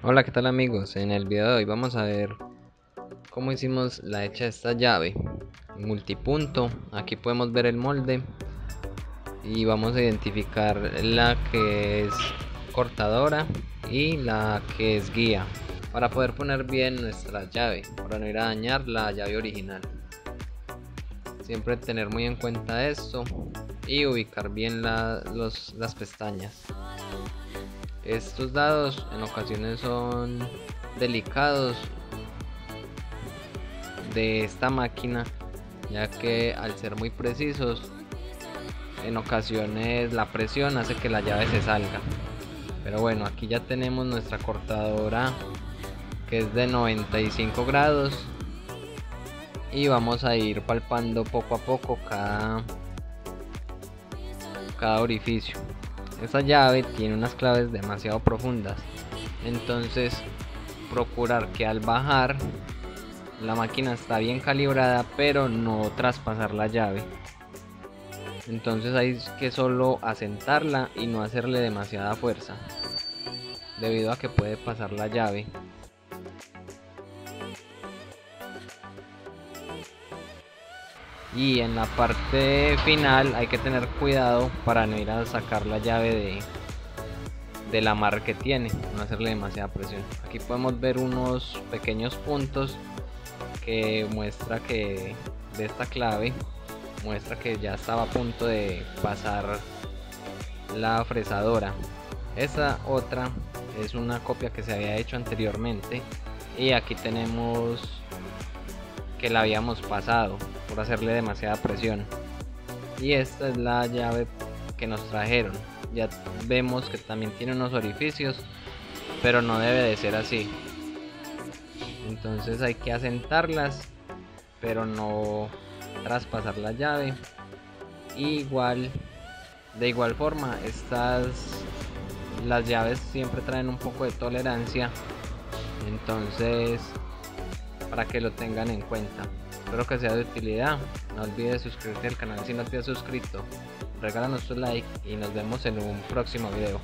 Hola, ¿qué tal amigos? En el video de hoy vamos a ver cómo hicimos la hecha de esta llave multipunto. Aquí podemos ver el molde y vamos a identificar la que es cortadora y la que es guía para poder poner bien nuestra llave, para no ir a dañar la llave original. Siempre tener muy en cuenta esto y ubicar bien las pestañas. Estos dados en ocasiones son delicados de esta máquina ya que al ser muy precisos en ocasiones la presión hace que la llave se salga. Pero bueno aquí ya tenemos nuestra cortadora que es de 95 grados. Y vamos a ir palpando poco a poco cada cada orificio esta llave tiene unas claves demasiado profundas. Entonces procurar que al bajar la máquina está bien calibrada pero no traspasar la llave. Entonces hay que solo asentarla y no hacerle demasiada fuerza debido a que puede pasar la llave y en la parte final hay que tener cuidado para no ir a sacar la llave de, de la mar que tiene no hacerle demasiada presión. Aquí podemos ver unos pequeños puntos que muestra que de esta clave muestra que ya estaba a punto de pasar la fresadora. Esa otra es una copia que se había hecho anteriormente y aquí tenemos que la habíamos pasado por hacerle demasiada presión. Y esta es la llave que nos trajeron. Ya vemos que también tiene unos orificios pero no debe de ser así. Entonces hay que asentarlas pero no traspasar la llave. Igual de igual forma estas las llaves siempre traen un poco de tolerancia. Entonces para que lo tengan en cuenta. Espero que sea de utilidad. No olvides suscribirte al canal si no te has suscrito. Regálanos tu like y nos vemos en un próximo video.